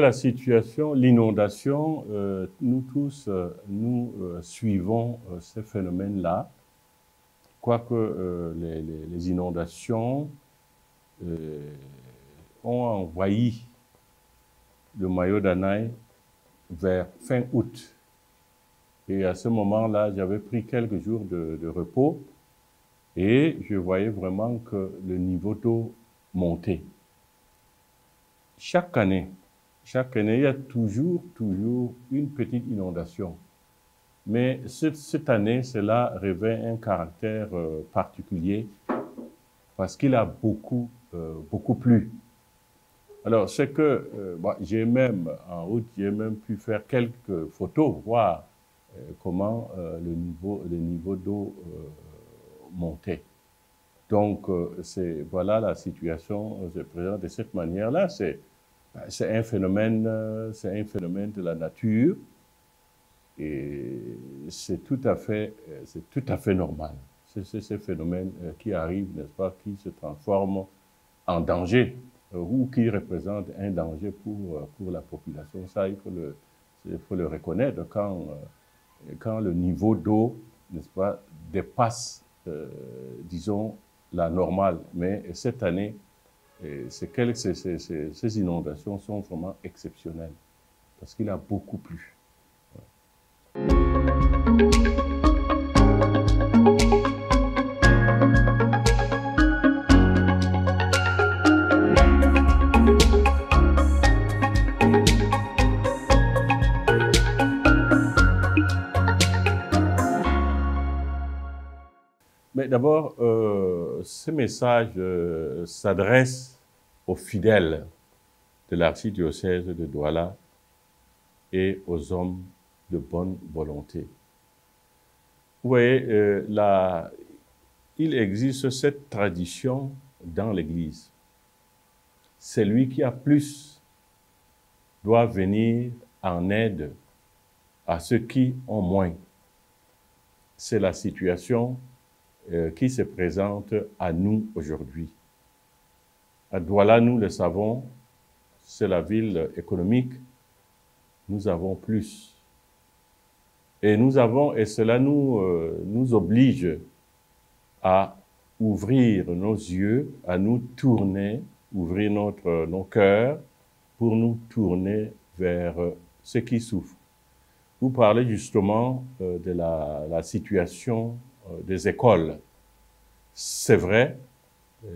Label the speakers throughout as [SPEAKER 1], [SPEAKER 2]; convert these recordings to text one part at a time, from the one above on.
[SPEAKER 1] la situation L'inondation, euh, nous tous, euh, nous euh, suivons ces phénomènes-là, quoique les, inondations ont envahi le maillot d'Anaï vers fin août. Et à ce moment-là, j'avais pris quelques jours de, repos et je voyais vraiment que le niveau d'eau montait. Chaque année, chaque année, il y a toujours, toujours une petite inondation. Mais cette, année, cela revêt un caractère euh, particulier parce qu'il a beaucoup, euh, beaucoup plu. Alors, c'est que euh, j'ai même, en route, j'ai même pu faire quelques photos, voir comment le niveau, le niveau d'eau montait. Donc, c'est, voilà la situation se présente de cette manière-là. C'est c'est un phénomène, euh, c'est un phénomène de la nature et c'est tout à fait, euh, c'est tout à fait normal. C'est ce phénomène euh, qui arrive, n'est-ce pas, qui se transforme en danger ou qui représente un danger pour, pour la population. Ça, il faut le, il faut le reconnaître quand, quand le niveau d'eau, n'est-ce pas, dépasse, disons, la normale. Mais cette année, ces, inondations sont vraiment exceptionnelles parce qu'il a beaucoup plu. D'abord, euh, ce message euh, s'adresse aux fidèles de l'archidiocèse de Douala et aux hommes de bonne volonté. Vous voyez, euh, il existe cette tradition dans l'Église. Celui qui a plus doit venir en aide à ceux qui ont moins. C'est la situation euh, qui se présente à nous aujourd'hui. À Douala, nous le savons, c'est la ville économique, nous avons plus. Et nous avons, et cela nous, euh, nous oblige à ouvrir nos yeux, à nous tourner, ouvrir notre, nos cœurs pour nous tourner vers ceux qui souffrent. Vous parlez justement euh, de la, situation euh, des écoles. C'est vrai,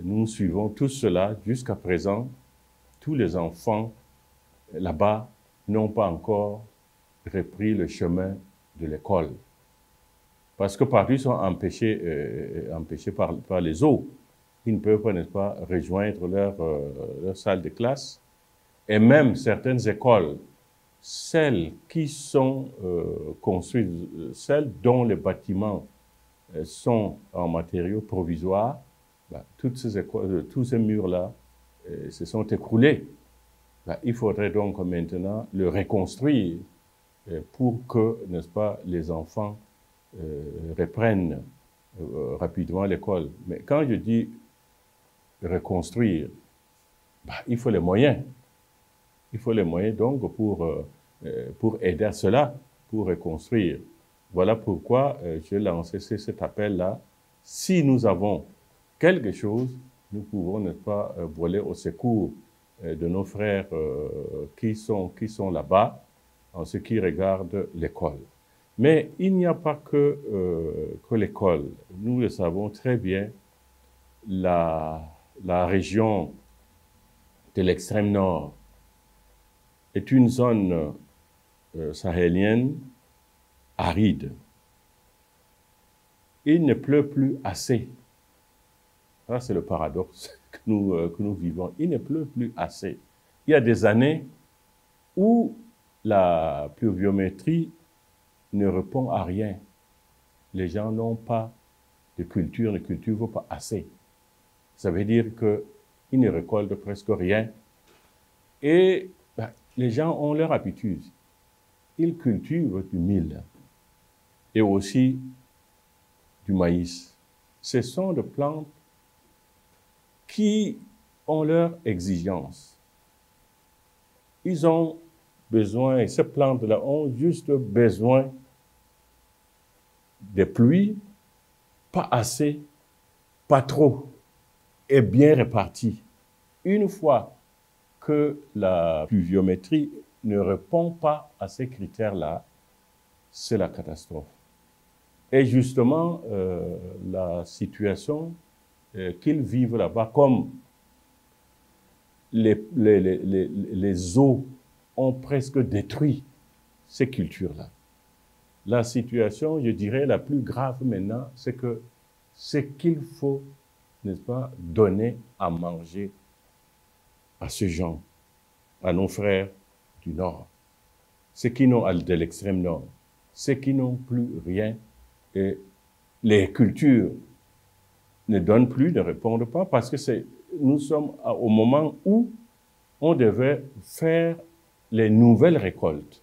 [SPEAKER 1] nous suivons tout cela jusqu'à présent. Tous les enfants là-bas n'ont pas encore repris le chemin de l'école. Parce que partout sont empêchés, euh, empêchés par, les eaux. Ils ne peuvent pas, n'est-ce pas, rejoindre leur, euh, salle de classe. Et même certaines écoles, celles qui sont construites, celles dont les bâtiments euh, sont en matériaux provisoires, bah, toutes ces euh, tous ces murs-là euh, se sont écroulés. Bah, il faudrait donc maintenant le reconstruire pour que, n'est-ce pas, les enfants reprennent rapidement l'école. Mais quand je dis reconstruire, bah, il faut les moyens. Il faut les moyens donc pour, pour aider à cela, pour reconstruire. Voilà pourquoi euh, j'ai lancé cet appel-là. Si nous avons quelque chose, nous pouvons ne pas euh, voler au secours euh, de nos frères qui sont, qui sont là-bas en ce qui regarde l'école. Mais il n'y a pas que, que l'école. Nous le savons très bien, la, la région de l'extrême nord est une zone sahélienne aride. Il ne pleut plus assez. Ça, c'est le paradoxe que nous, euh, que nous vivons. Il ne pleut plus assez. Il y a des années où la pluviométrie ne répond à rien. Les gens n'ont pas de culture, ne cultivent pas assez. Ça veut dire qu'ils ne récoltent presque rien. Et ben, les gens ont leur habitude. Ils cultivent du mil et aussi du maïs. Ce sont des plantes qui ont leurs exigences. ils ont besoin, et ces plantes-là ont juste besoin des pluies, pas assez, pas trop, et bien réparties. Une fois que la pluviométrie ne répond pas à ces critères-là, c'est la catastrophe. Et justement, euh, la situation euh, qu'ils vivent là-bas, comme les, eaux ont presque détruit ces cultures-là. La situation, je dirais, la plus grave maintenant, c'est que c'est qu'il faut, n'est-ce pas, donner à manger à ces gens, à nos frères du Nord, ceux qui n'ont de l'extrême Nord, ceux qui n'ont plus rien et les cultures ne donnent plus, ne répondent pas parce que c'est, nous sommes au moment où on devait faire les nouvelles récoltes.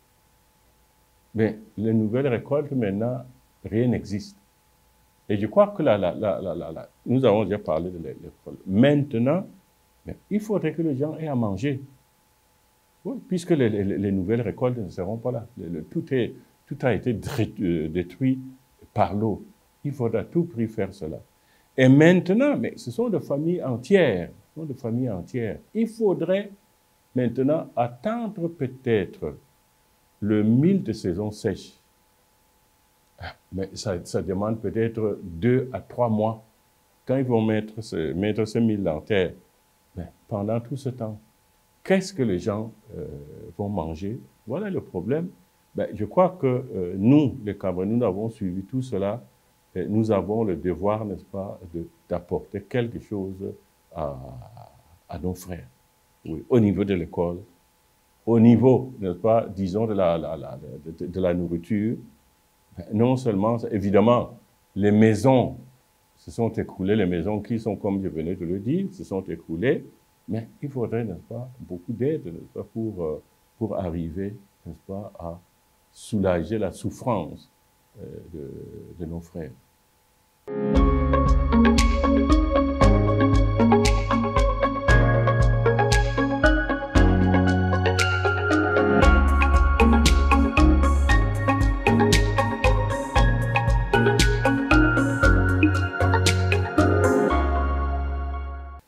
[SPEAKER 1] Mais les nouvelles récoltes, maintenant, rien n'existe. Et je crois que là, là, là, là, là, nous avons déjà parlé de l'école. Maintenant, il faudrait que les gens aient à manger. Oui, puisque les, les, nouvelles récoltes ne seront pas là. tout, est, tout a été euh, détruit par l'eau. Il faudra à tout prix faire cela. Et maintenant, mais ce sont des familles entières, ce sont des familles entières. Il faudrait maintenant attendre peut-être le mille de saison sèche. Ah, mais ça, demande peut-être deux à trois mois. Quand ils vont mettre ce, mettre ce mille terre, mais pendant tout ce temps, qu'est-ce que les gens euh, vont manger? Voilà le problème. Ben, je crois que euh, nous, les Camerounais, nous avons suivi tout cela. Et nous avons le devoir, n'est-ce pas, d'apporter quelque chose à, nos frères. Oui, au niveau de l'école, au niveau, n'est-ce pas, disons, de la, de, la nourriture. Ben, non seulement, évidemment, les maisons se sont écroulées, les maisons qui sont, comme je venais de le dire, se sont écroulées, mais il faudrait, n'est-ce pas, beaucoup d'aide, n'est-ce pas, pour, euh, pour arriver, n'est-ce pas, à soulager la souffrance euh, de, de nos frères.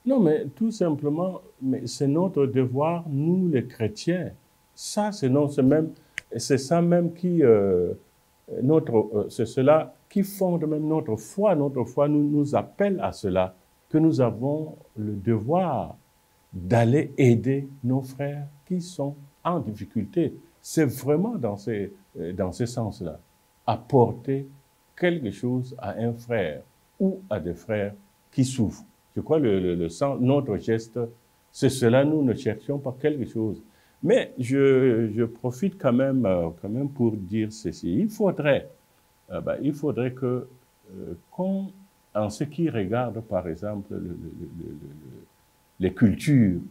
[SPEAKER 1] Non, mais tout simplement, mais c'est notre devoir, nous les chrétiens. Ça, c'est non, c'est même, c'est ça même qui, euh, notre, euh, c'est cela qui fonde même notre foi. Notre foi nous, nous appelle à cela, que nous avons le devoir d'aller aider nos frères qui sont en difficulté. C'est vraiment dans ces, euh, dans ce sens-là. Apporter quelque chose à un frère ou à des frères qui souffrent. Je crois le, le, le sens, notre geste, c'est cela, nous ne cherchons pas quelque chose. Mais je, profite quand même, euh, quand même pour dire ceci. Il faudrait, euh, ben, il faudrait que, euh, en ce qui regarde, par exemple, le, les cultures,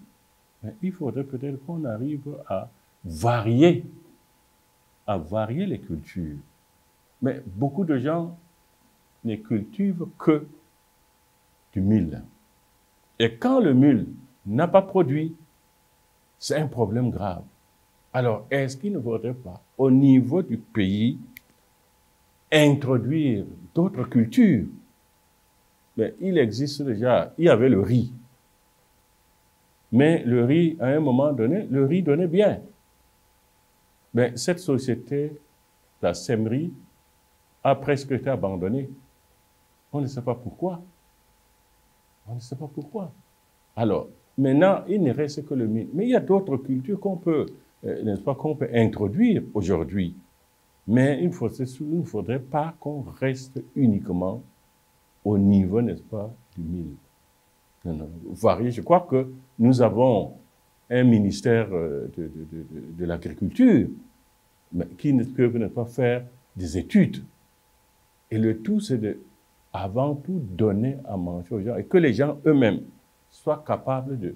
[SPEAKER 1] ben, il faudrait peut-être qu'on arrive à varier, à varier les cultures. Mais beaucoup de gens ne cultivent que du mil. Et quand le mil n'a pas produit, c'est un problème grave. Alors, est-ce qu'il ne faudrait pas, au niveau du pays, introduire d'autres cultures? Mais il existe déjà, il y avait le riz. Mais le riz, à un moment donné, le riz donnait bien. Mais cette société, la sèmerie, a presque été abandonnée. On ne sait pas pourquoi. On ne sait pas pourquoi. Alors, maintenant, il ne reste que le mil. Mais il y a d'autres cultures qu'on peut, euh, n'est-ce pas, qu'on peut introduire aujourd'hui. Mais il ne faudrait, pas qu'on reste uniquement au niveau, n'est-ce pas, du mil. Non, non, varier. Je crois que nous avons un ministère euh, de, l'agriculture qui ne peut pas faire des études. Et le tout, c'est de avant tout donner à manger aux gens et que les gens eux-mêmes soient capables de,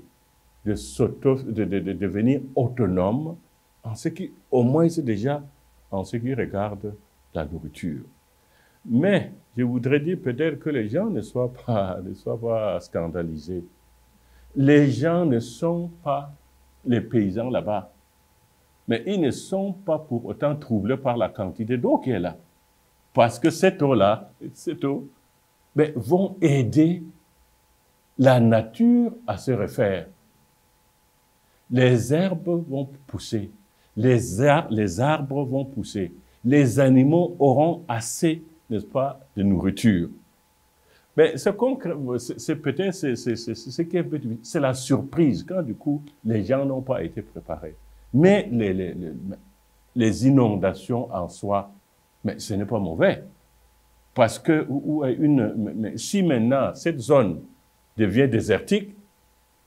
[SPEAKER 1] de, de, de, devenir autonomes en ce qui, au moins c'est déjà en ce qui regarde la nourriture. Mais je voudrais dire peut-être que les gens ne soient pas, ne soient pas scandalisés. Les gens ne sont pas les paysans là-bas. Mais ils ne sont pas pour autant troublés par la quantité d'eau qui est là. Parce que cette eau-là, cette eau, ben, vont aider la nature à se refaire. Les herbes vont pousser, les, les arbres vont pousser, les animaux auront assez, n'est-ce pas, de nourriture. Mais c'est peut-être c'est la surprise quand du coup les gens n'ont pas été préparés. Mais les, les, les, inondations en soi, mais ce n'est pas mauvais. Parce que une, mais si maintenant cette zone devient désertique,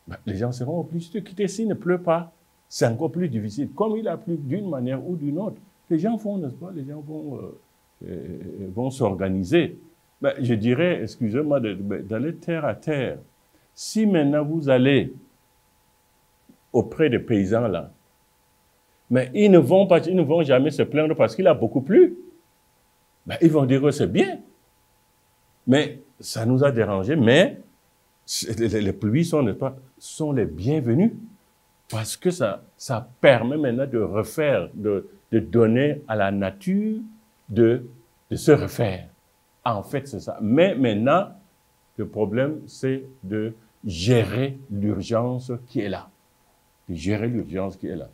[SPEAKER 1] ben, les gens seront obligés de quitter. S'il ne pleut pas, c'est encore plus difficile. Comme il a plu d'une manière ou d'une autre, les gens font, n'est-ce pas, les gens vont, euh, euh, vont s'organiser. Ben, je dirais, excusez-moi, d'aller terre à terre. Si maintenant vous allez auprès des paysans là, mais ils ne vont pas, ils ne vont jamais se plaindre parce qu'il a beaucoup plu. Ben, ils vont dire que c'est bien. Mais ça nous a dérangé, mais les, pluies sont, les bienvenues parce que ça, permet maintenant de refaire, de, donner à la nature de, de se refaire. En fait, c'est ça. Mais maintenant, le problème, c'est de gérer l'urgence qui est là. De gérer l'urgence qui est là.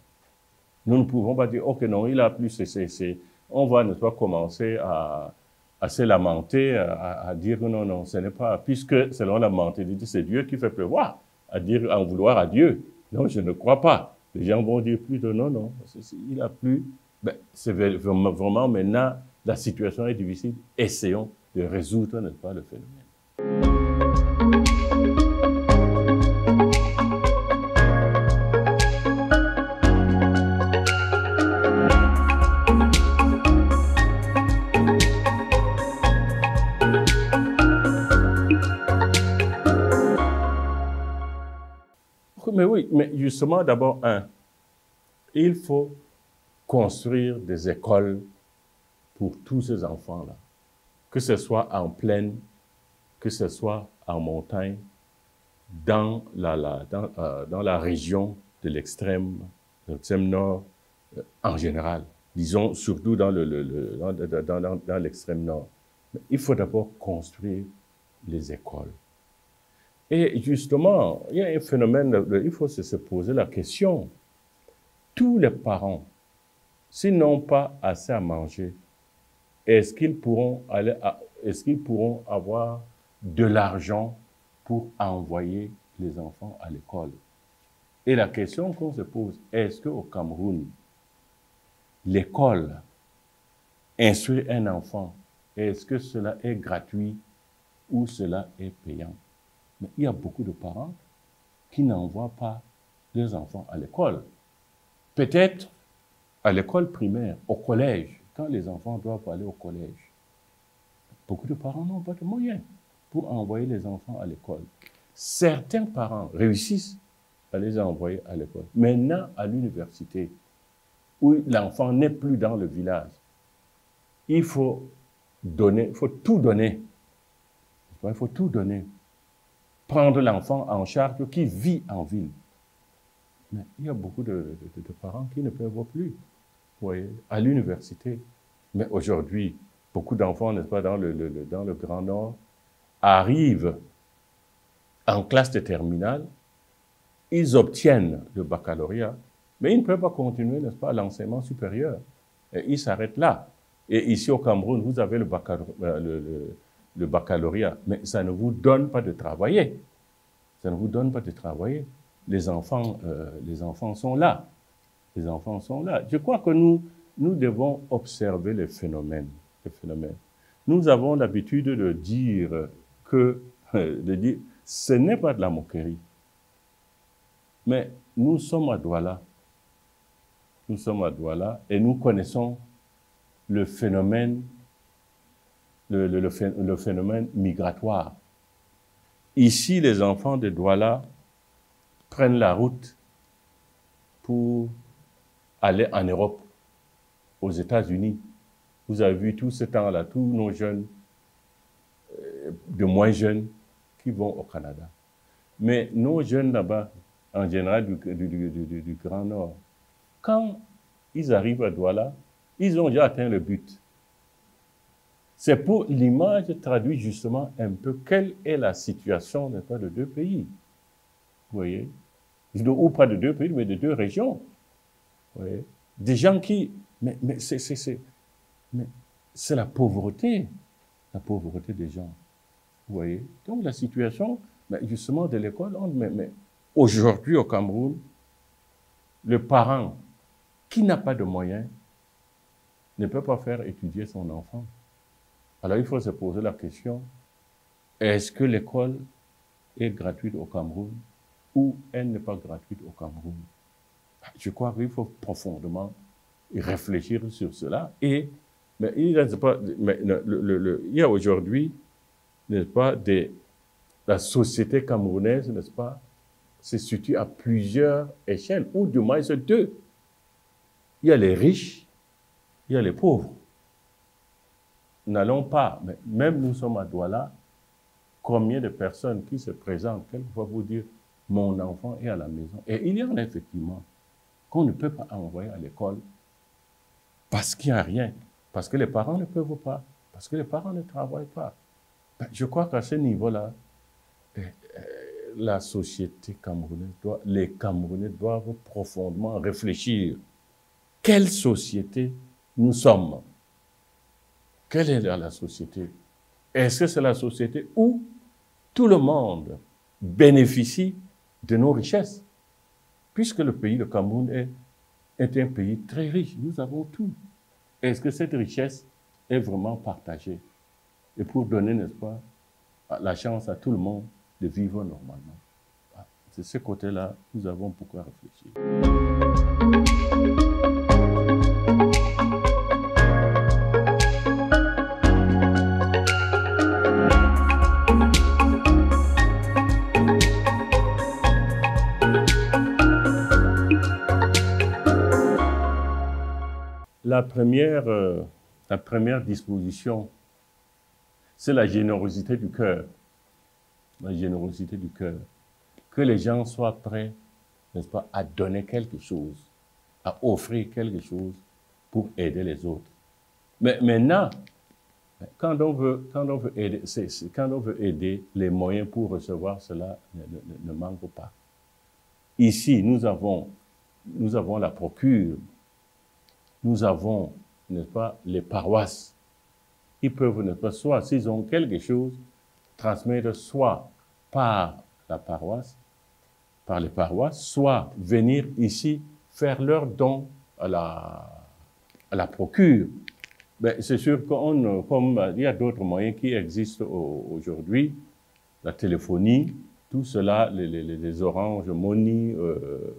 [SPEAKER 1] Nous ne pouvons pas dire, OK, non, il a plus, c'est, on va, ne pas, commencer à, à se lamenter, à, à, dire non, non, ce n'est pas, puisque selon la mentalité, c'est Dieu qui fait pleuvoir, à dire, en vouloir à Dieu. Non, je ne crois pas. Les gens vont dire plus de non, non, il a plu. Ben, c'est vraiment maintenant, la situation est difficile. Essayons de résoudre, n'est-ce pas, le phénomène. Oui, mais justement, d'abord, un, il faut construire des écoles pour tous ces enfants-là que ce soit en plaine, que ce soit en montagne, dans la, euh, dans, la région de l'extrême, l'extrême nord euh, en général. Disons surtout dans le, le, dans, l'extrême nord. Mais il faut d'abord construire les écoles. Et justement, il y a un phénomène, il faut se poser la question. Tous les parents, s'ils n'ont pas assez à manger, est-ce qu'ils pourront avoir de l'argent pour envoyer les enfants à l'école? Et la question qu'on se pose, est-ce qu'au Cameroun, l'école instruit un enfant, est-ce que cela est gratuit ou cela est payant? Mais il y a beaucoup de parents qui n'envoient pas leurs enfants à l'école. Peut-être à l'école primaire, au collège, quand les enfants doivent aller au collège, beaucoup de parents n'ont pas de moyens pour envoyer les enfants à l'école. Certains parents réussissent à les envoyer à l'école. Maintenant, à l'université, où l'enfant n'est plus dans le village, il faut donner, il faut tout donner. Il faut tout donner. Prendre l'enfant en charge qui vit en ville. Mais il y a beaucoup de, parents qui ne peuvent plus voyez, à l'université. Mais aujourd'hui, beaucoup d'enfants, n'est-ce pas, dans le, dans le Grand Nord, arrivent en classe de terminale, ils obtiennent le baccalauréat, mais ils ne peuvent pas continuer, n'est-ce pas, l'enseignement supérieur. Et ils s'arrêtent là. Et ici au Cameroun, vous avez le baccalauréat, euh, le baccalauréat, mais ça ne vous donne pas de travailler. Ça ne vous donne pas de travailler. Les enfants, euh, les enfants sont là les enfants sont là. Je crois que nous, nous devons observer les phénomènes, les phénomènes. Nous avons l'habitude de dire que, de dire, ce n'est pas de la moquerie. Mais nous sommes à Douala. Nous sommes à Douala et nous connaissons le phénomène, le, le, phénomène migratoire. Ici, les enfants de Douala prennent la route pour aller en Europe, aux États-Unis. Vous avez vu tout ce temps-là, tous nos jeunes, euh, de moins jeunes, qui vont au Canada. Mais nos jeunes là-bas, en général du, du, du, du, Grand Nord, quand ils arrivent à Douala, ils ont déjà atteint le but. C'est pour l'image traduit justement un peu quelle est la situation de deux pays? Vous voyez? Ou pas de deux pays, mais de deux régions. Vous voyez? Des gens qui... Mais, mais c'est la pauvreté, la pauvreté des gens. Vous voyez? Donc la situation, justement, de l'école, mais, mais aujourd'hui au Cameroun, le parent qui n'a pas de moyens ne peut pas faire étudier son enfant. Alors il faut se poser la question, est-ce que l'école est gratuite au Cameroun ou elle n'est pas gratuite au Cameroun? Je crois qu'il faut profondément réfléchir sur cela. Et mais il, mais le, il y a aujourd'hui, n'est-ce pas, des, la société camerounaise, n'est-ce pas, se situe à plusieurs échelles, ou du moins deux. Il y a les riches, il y a les pauvres. N'allons pas, mais même nous sommes à Douala, combien de personnes qui se présentent quelquefois pour dire mon enfant est à la maison. Et il y en a effectivement qu'on ne peut pas envoyer à l'école parce qu'il n'y a rien, parce que les parents ne peuvent pas, parce que les parents ne travaillent pas. Ben, je crois qu'à ce niveau-là, eh, eh, la société camerounaise doit, les Camerounais doivent profondément réfléchir. Quelle société nous sommes? Quelle est la société? Est-ce que c'est la société où tout le monde bénéficie de nos richesses? Puisque le pays, le Cameroun, est, un pays très riche, nous avons tout. Est-ce que cette richesse est vraiment partagée? Et pour donner, n'est-ce pas, la chance à tout le monde de vivre normalement. Ah, c'est ce côté-là, nous avons pourquoi réfléchir. Première, euh, la première disposition, c'est la générosité du cœur la générosité du cœur, que les gens soient prêts, n'est-ce pas, à donner quelque chose, à offrir quelque chose pour aider les autres. Mais maintenant, quand on veut, quand on veut aider, quand on veut aider, les moyens pour recevoir cela ne, ne, manquent pas. Ici, nous avons, nous avons la procure, nous avons, n'est-ce pas, les paroisses. Ils peuvent, n'est-ce pas, soit s'ils ont quelque chose, transmettre soit par la paroisse, par les paroisses, soit venir ici faire leur don à la, à la procure. Ben, c'est sûr qu'on, comme il y a d'autres moyens qui existent aujourd'hui, la téléphonie, tout cela, les, oranges, money, euh,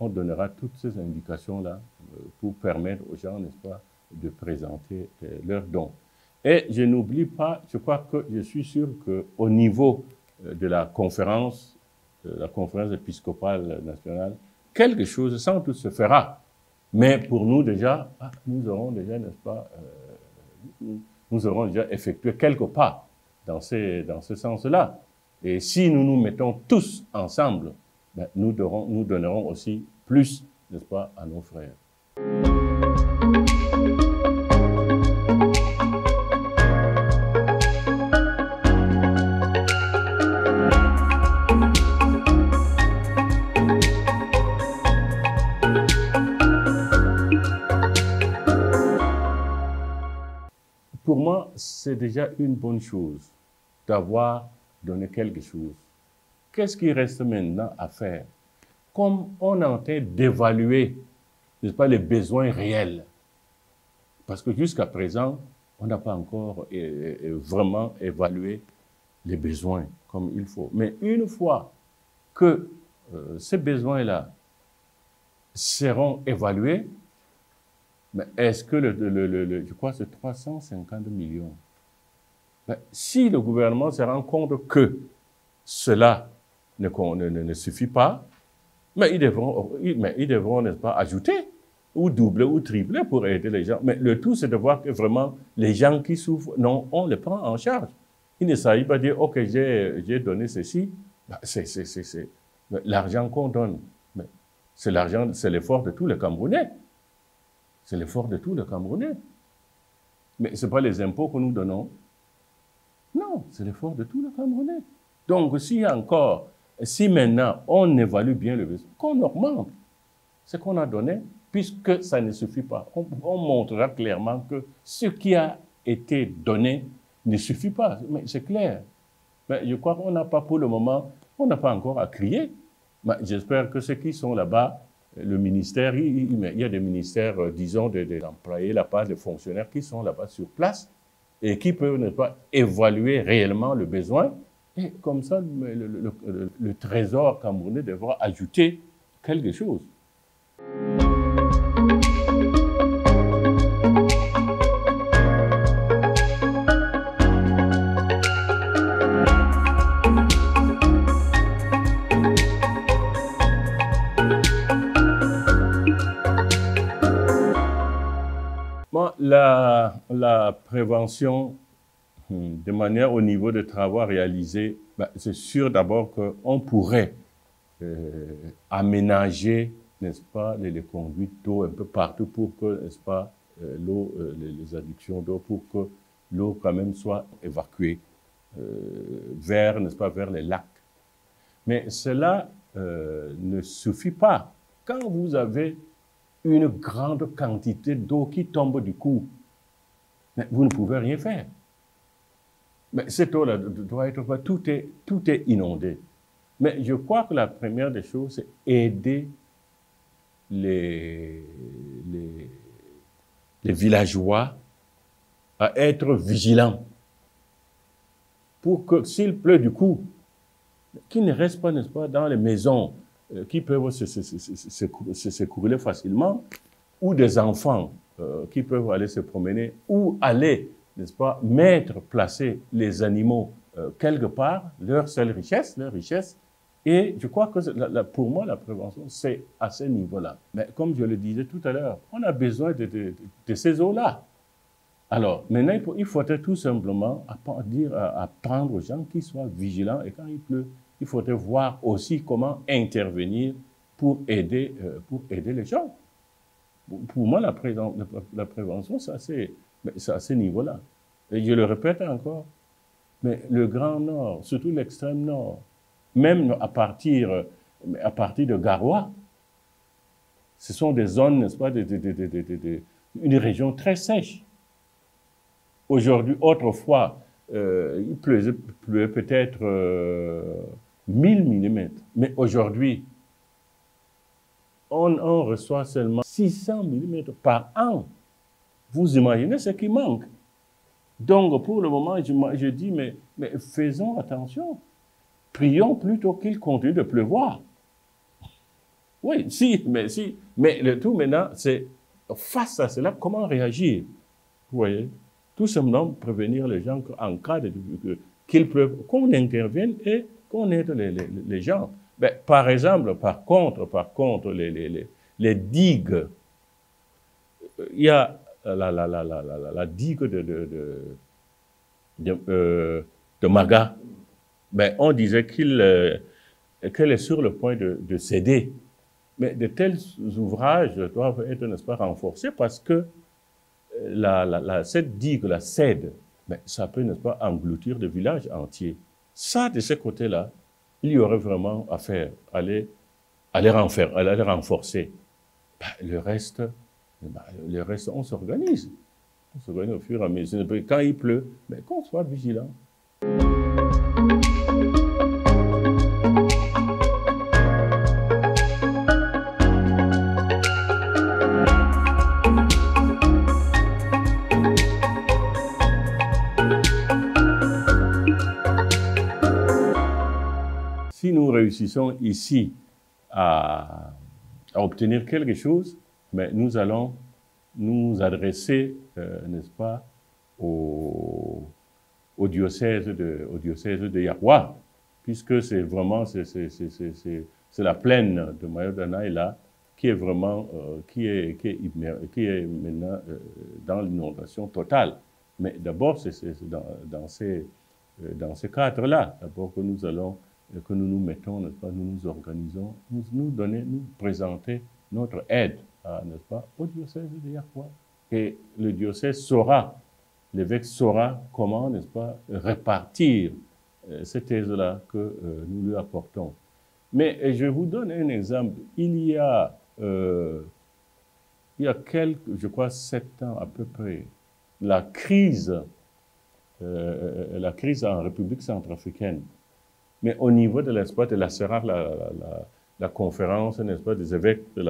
[SPEAKER 1] on donnera toutes ces indications-là pour permettre aux gens, n'est-ce pas, de présenter euh, leurs dons. Et je n'oublie pas, je crois que je suis sûr qu'au niveau euh, de la conférence, de la conférence épiscopale nationale, quelque chose sans doute se fera. Mais pour nous déjà, ah, nous aurons déjà, n'est-ce pas, euh, nous aurons déjà effectué quelques pas dans, ces, dans ce sens-là. Et si nous nous mettons tous ensemble, ben, nous donnerons aussi plus, n'est-ce pas, à nos frères. C'est déjà une bonne chose d'avoir donné quelque chose. Qu'est-ce qui reste maintenant à faire? Comme on est en train d'évaluer, pas, les besoins réels. Parce que jusqu'à présent, on n'a pas encore vraiment évalué les besoins comme il faut. Mais une fois que euh, ces besoins-là seront évalués, mais est-ce que le, le, le, je crois c'est 350 millions. Si le gouvernement se rend compte que cela ne, suffit pas, mais ils devront, mais ils devront, n'est-ce pas, ajouter ou doubler ou tripler pour aider les gens. Mais le tout, c'est de voir que vraiment les gens qui souffrent, non, on les prend en charge. Il ne s'agit pas de dire, OK, j'ai donné ceci. C'est l'argent qu'on donne. C'est l'argent, c'est l'effort de tous les Camerounais. C'est l'effort de tous les Camerounais. Mais ce n'est pas les impôts que nous donnons. Non, c'est l'effort de tous les Camerounais. Donc, si encore, si maintenant on évalue bien le besoin, qu'on augmente ce qu'on a donné, puisque ça ne suffit pas. On, on montrera clairement que ce qui a été donné ne suffit pas. Mais c'est clair. Mais je crois qu'on n'a pas pour le moment, on n'a pas encore à crier. J'espère que ceux qui sont là-bas, le ministère, il, y a des ministères, euh, disons, des, des employés là-bas, des fonctionnaires qui sont là-bas sur place et qui peuvent ne pas évaluer réellement le besoin. Et comme ça, le, le, le trésor camerounais devra ajouter quelque chose. La, prévention, hmm, de manière au niveau des travaux réalisés, ben, c'est sûr d'abord qu'on pourrait euh, aménager, n'est-ce pas, les, conduites d'eau un peu partout pour que, n'est-ce pas, euh, l'eau, euh, les, les, d'eau, pour que l'eau quand même soit évacuée vers, n'est-ce pas, vers les lacs. Mais cela ne suffit pas. Quand vous avez une grande quantité d'eau qui tombe du coup. Mais vous ne pouvez rien faire. Mais cette eau-là doit être tout est, tout est inondé. Mais je crois que la première des choses, c'est aider les, les, villageois à être vigilants pour que s'il pleut du coup, qu'ils ne restent pas, n'est-ce pas, dans les maisons euh, qui peuvent s'écouler facilement, ou des enfants euh, qui peuvent aller se promener, ou aller, n'est-ce pas, mettre, placer les animaux euh, quelque part, leur seule richesse, leur richesse. Et je crois que pour moi, la prévention, c'est à ce niveau-là. Mais comme je le disais tout à l'heure, on a besoin de, ces eaux-là. Alors, maintenant, il, faut, il faudrait tout simplement dire, apprendre aux gens qui soient vigilants et quand il pleut, il faudrait voir aussi comment intervenir pour aider, euh, pour aider les gens. Pour moi, la, la prévention, c'est à ce niveau-là. Et je le répète encore, mais le Grand Nord, surtout l'extrême Nord, même à partir, à partir de Garoua, ce sont des zones, n'est-ce pas, une région très sèche. Aujourd'hui, autrefois, euh, il pleuvait, pleuvait peut-être euh, 1000 mm. Mais aujourd'hui, on en reçoit seulement 600 mm par an. Vous imaginez ce qui manque. Donc, pour le moment, je, dis, mais, faisons attention. Prions plutôt qu'il continue de pleuvoir. Oui, si, mais si. Mais le tout maintenant, c'est face à cela, comment réagir? Vous voyez? Tout simplement prévenir les gens qu'en cas de qu'ils peuvent, qu'on intervienne et qu'on aide les, les, gens. Ben, par exemple, par contre, par contre, les, les, les digues, il y a la, la, la, la, digue de, de, de, de, euh, de Maga. Ben, on disait qu'il euh, qu'elle est sur le point de, de céder. Mais de tels ouvrages doivent être, n'est-ce pas, renforcés parce que la, la, cette digue, la cède, ben, ça peut, n'est-ce pas, engloutir des villages entiers. Ça, de ce côté-là, il y aurait vraiment à faire, aller, aller, renfer, aller renforcer. Ben, le reste, ben, le reste, on s'organise. On s'organise au fur et à mesure. Quand il pleut, ben, qu'on soit vigilant. Si nous réussissons ici à, obtenir quelque chose, mais nous allons nous adresser, euh, n'est-ce pas, au, diocèse de, au diocèse de puisque c'est vraiment, c'est la plaine de Mayodana là qui est vraiment, euh, qui, est, qui, est, qui est maintenant euh, dans l'inondation totale. Mais d'abord, c'est dans, dans, ces, dans ces cadres-là, d'abord que nous allons et que nous nous mettons, pas, nous nous organisons, nous, nous donner, nous présenter notre aide n'est-ce pas, au diocèse de Yakwa. Et le diocèse saura, l'évêque saura comment, n'est-ce pas, répartir euh, cette aide-là que euh, nous lui apportons. Mais je vous donne un exemple. Il y a, euh, il y a quelques, je crois, sept ans à peu près, la crise, la crise en République centrafricaine, mais au niveau de de la CERAC, la, conférence, des évêques de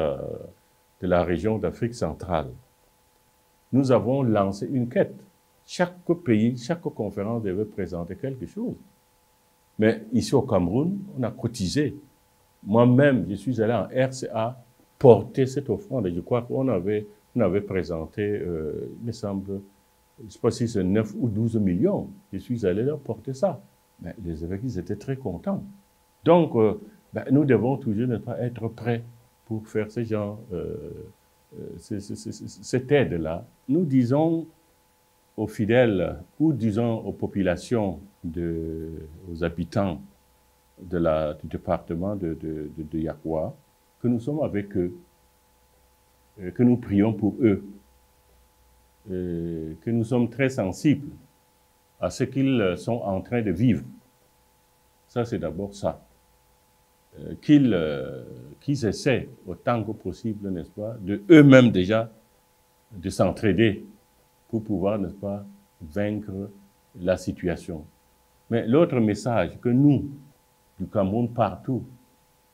[SPEAKER 1] la, région d'Afrique centrale, nous avons lancé une quête. Chaque pays, chaque conférence devait présenter quelque chose. Mais ici au Cameroun, on a cotisé. Moi-même, je suis allé en RCA porter cette offrande. Je crois qu'on avait, on avait présenté, euh, il me semble, je ne sais pas si c'est 9 ou 12 millions. Je suis allé leur porter ça. Les évêques, ils étaient très contents. Donc, euh, ben, nous devons toujours être prêts pour faire ce genre, euh, euh cette aide-là. Nous disons aux fidèles ou disons aux populations, aux habitants du département de, de, que nous sommes avec eux, que nous prions pour eux, que nous sommes très sensibles à ce qu'ils sont en train de vivre. Ça, c'est d'abord ça. Euh, qu'ils qu'ils essaient autant que possible, n'est-ce pas, de eux-mêmes déjà, de s'entraider pour pouvoir, n'est-ce pas, vaincre la situation. Mais l'autre message que nous, du Cameroun, partout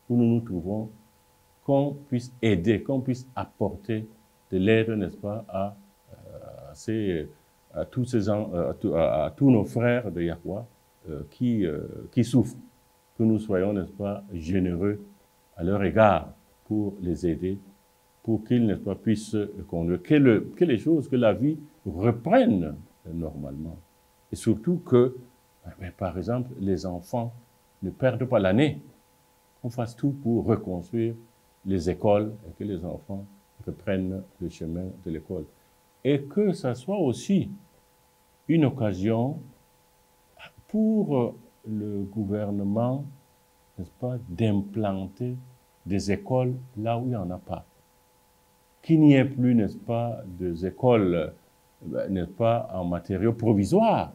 [SPEAKER 1] où nous nous trouvons, qu'on puisse aider, qu'on puisse apporter de l'aide, n'est-ce pas, à, euh, à, tous ces, euh, à, tous nos frères de Yahwa euh, qui, qui souffrent, que nous soyons, n'est-ce pas, généreux à leur égard pour les aider, pour qu'ils, n'est-ce pas, puissent conduire, que, le, que les choses, que la vie reprenne normalement. Et surtout que, eh par exemple, les enfants ne perdent pas l'année. On fasse tout pour reconstruire les écoles et que les enfants reprennent le chemin de l'école. Et que ça soit aussi une occasion pour le gouvernement, n'est-ce pas, d'implanter des écoles là où il n'y en a pas. Qu'il n'y ait plus, n'est-ce pas, des écoles ben, n'est pas, en matériaux provisoires.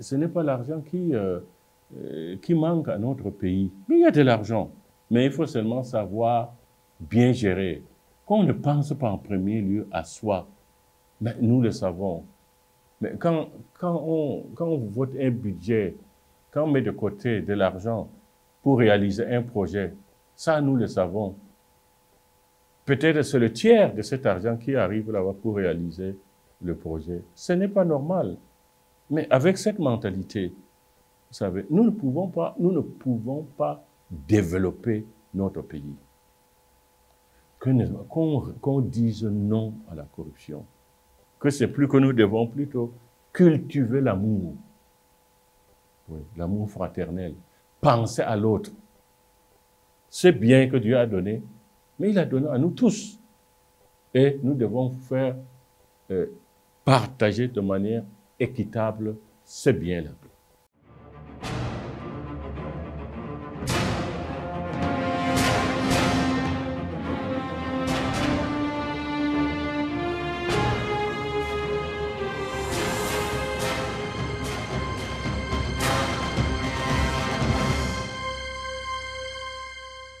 [SPEAKER 1] Ce n'est pas l'argent qui, euh, euh, qui manque à notre pays. Il y a de l'argent. Mais il faut seulement savoir bien gérer. Qu'on ne pense pas en premier lieu à soi. Mais nous le savons. Mais quand, quand, on, quand on vote un budget, quand on met de côté de l'argent pour réaliser un projet, ça nous le savons. Peut-être c'est le tiers de cet argent qui arrive là-bas pour réaliser le projet. Ce n'est pas normal. Mais avec cette mentalité, vous savez, nous ne pouvons pas, nous ne pouvons pas développer notre pays. Qu'on dise non à la corruption. Que c'est plus que nous devons plutôt cultiver l'amour. l'amour fraternel. Penser à l'autre. C'est bien que Dieu a donné, mais il a donné à nous tous. Et nous devons faire euh, partager de manière équitable ce bien-là.